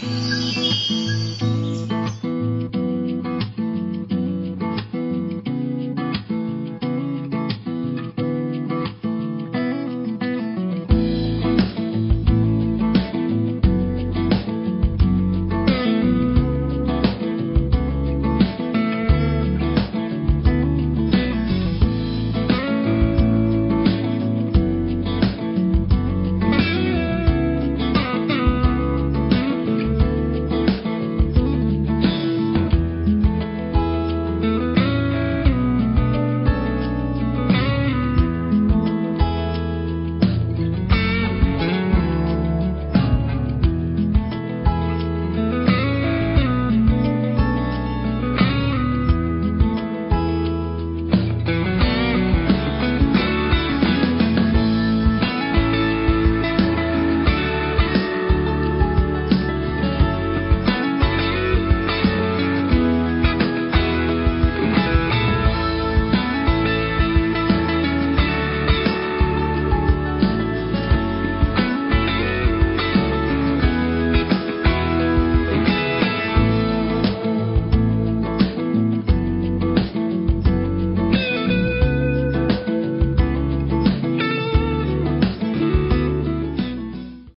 す。